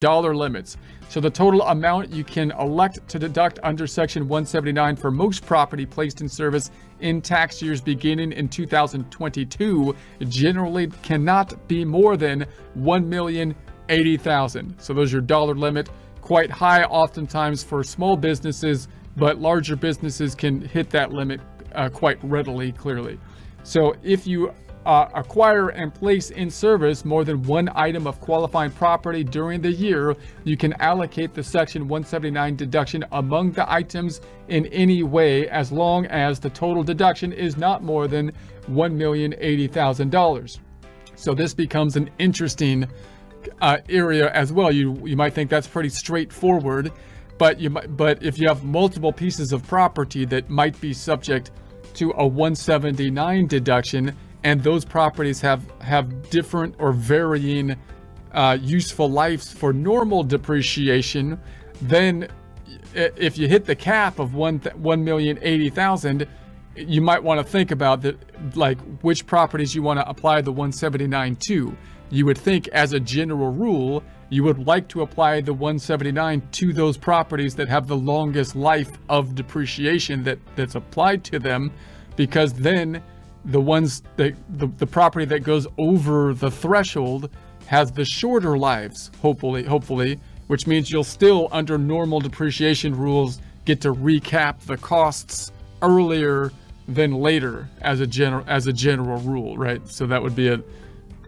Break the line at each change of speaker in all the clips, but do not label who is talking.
dollar limits. So the total amount you can elect to deduct under Section 179 for most property placed in service in tax years beginning in 2022 generally cannot be more than 1,080,000. So those are your dollar limit. Quite high oftentimes for small businesses, but larger businesses can hit that limit uh, quite readily, clearly. So if you uh, acquire and place in service more than one item of qualifying property during the year, you can allocate the Section 179 deduction among the items in any way as long as the total deduction is not more than $1,080,000. So this becomes an interesting uh, area as well. You you might think that's pretty straightforward, but you but if you have multiple pieces of property that might be subject to a 179 deduction, and those properties have have different or varying uh, useful lives for normal depreciation, then if you hit the cap of one one million eighty thousand, you might want to think about that, like which properties you want to apply the 179 to. You would think, as a general rule, you would like to apply the 179 to those properties that have the longest life of depreciation that that's applied to them, because then the ones that the, the property that goes over the threshold has the shorter lives, hopefully, hopefully, which means you'll still, under normal depreciation rules, get to recap the costs earlier than later as a general as a general rule, right? So that would be a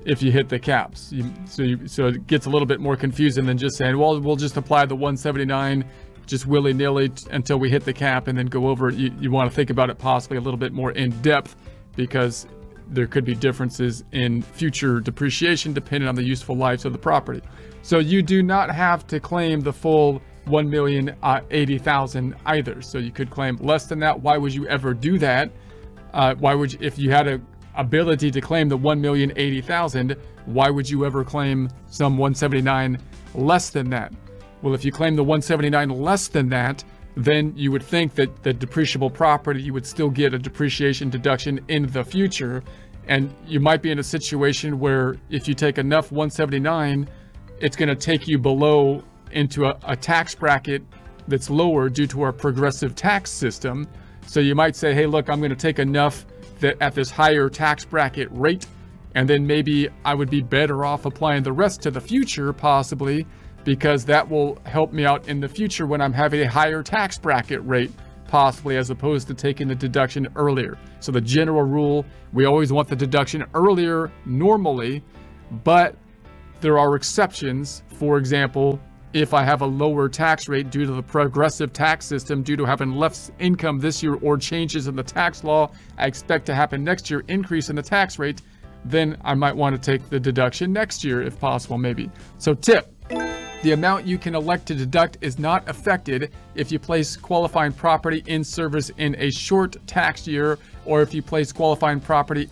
if you hit the caps. You, so you, so it gets a little bit more confusing than just saying, well, we'll just apply the 179 just willy-nilly until we hit the cap and then go over it. You, you want to think about it possibly a little bit more in depth because there could be differences in future depreciation depending on the useful lives of the property. So you do not have to claim the full 1,080,000 either. So you could claim less than that. Why would you ever do that? Uh, why would you, if you had a ability to claim the 1,080,000, why would you ever claim some 179 less than that? Well, if you claim the 179 less than that, then you would think that the depreciable property, you would still get a depreciation deduction in the future. And you might be in a situation where if you take enough 179, it's going to take you below into a, a tax bracket that's lower due to our progressive tax system. So you might say, hey, look, I'm going to take enough that at this higher tax bracket rate, and then maybe I would be better off applying the rest to the future, possibly, because that will help me out in the future when I'm having a higher tax bracket rate, possibly, as opposed to taking the deduction earlier. So the general rule, we always want the deduction earlier normally, but there are exceptions. For example, if I have a lower tax rate due to the progressive tax system, due to having less income this year or changes in the tax law I expect to happen next year, increase in the tax rate, then I might want to take the deduction next year if possible, maybe. So tip, the amount you can elect to deduct is not affected if you place qualifying property in service in a short tax year or if you place qualifying property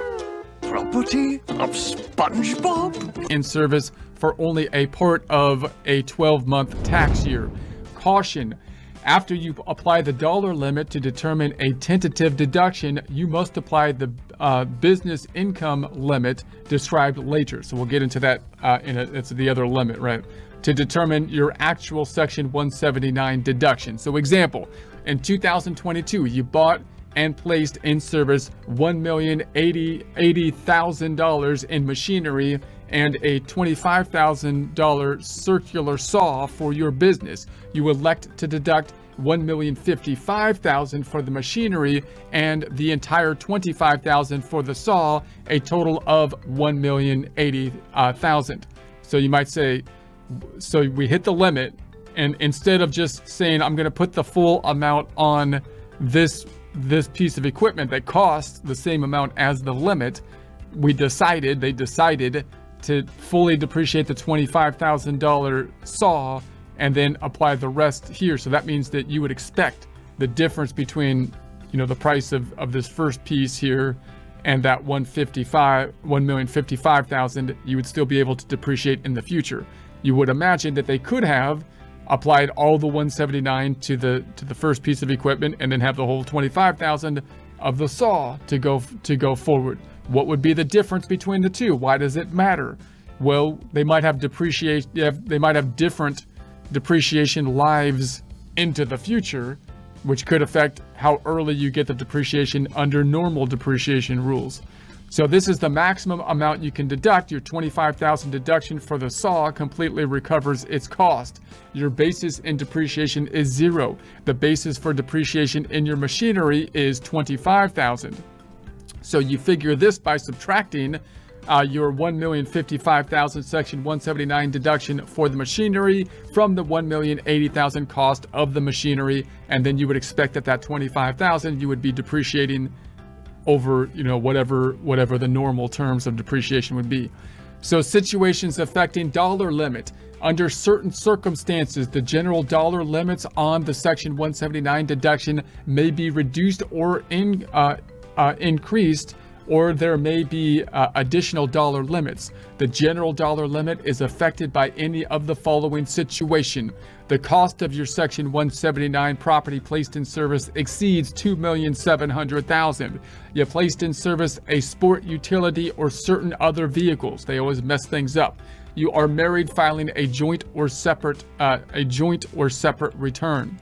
property of SpongeBob
in service for only a part of a 12-month tax year. Caution, after you apply the dollar limit to determine a tentative deduction, you must apply the uh, business income limit described later. So we'll get into that uh, in a, it's the other limit, right? To determine your actual Section 179 deduction. So example, in 2022, you bought and placed in service $1,080,000 in machinery and a $25,000 circular saw for your business. You elect to deduct $1,055,000 for the machinery and the entire $25,000 for the saw, a total of $1,080,000. Uh, so you might say, so we hit the limit and instead of just saying, I'm going to put the full amount on this this piece of equipment that costs the same amount as the limit, we decided, they decided to fully depreciate the $25,000 saw and then apply the rest here. So that means that you would expect the difference between, you know, the price of, of this first piece here and that 155, 1,055,000, you would still be able to depreciate in the future. You would imagine that they could have applied all the 179 to the to the first piece of equipment and then have the whole 25,000 of the saw to go to go forward. What would be the difference between the two? Why does it matter? Well, they might have depreciation. They might have different depreciation lives into the future, which could affect how early you get the depreciation under normal depreciation rules. So this is the maximum amount you can deduct. Your 25,000 deduction for the saw completely recovers its cost. Your basis in depreciation is zero. The basis for depreciation in your machinery is 25,000. So you figure this by subtracting uh, your 1,055,000 section 179 deduction for the machinery from the 1,080,000 cost of the machinery and then you would expect that that 25,000 you would be depreciating over, you know, whatever whatever the normal terms of depreciation would be. So situations affecting dollar limit. Under certain circumstances, the general dollar limits on the Section 179 deduction may be reduced or in, uh, uh, increased or there may be uh, additional dollar limits. The general dollar limit is affected by any of the following situation. The cost of your Section 179 property placed in service exceeds 2,700,000. You placed in service a sport utility or certain other vehicles. They always mess things up. You are married filing a joint or separate uh, a joint or separate return.